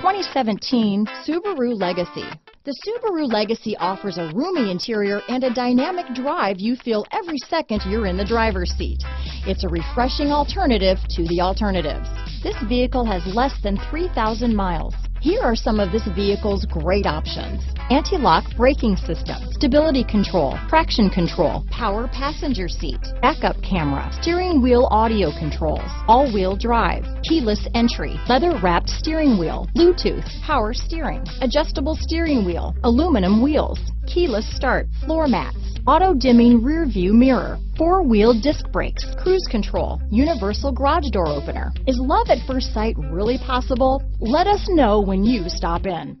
2017 Subaru Legacy. The Subaru Legacy offers a roomy interior and a dynamic drive you feel every second you're in the driver's seat. It's a refreshing alternative to the alternatives. This vehicle has less than 3,000 miles. Here are some of this vehicle's great options. Anti-lock braking system, stability control, traction control, power passenger seat, backup camera, steering wheel audio controls, all-wheel drive, keyless entry, leather wrapped steering wheel, Bluetooth, power steering, adjustable steering wheel, aluminum wheels, keyless start, floor mats, auto dimming rear view mirror, four wheel disc brakes, cruise control, universal garage door opener. Is love at first sight really possible? Let us know when you stop in.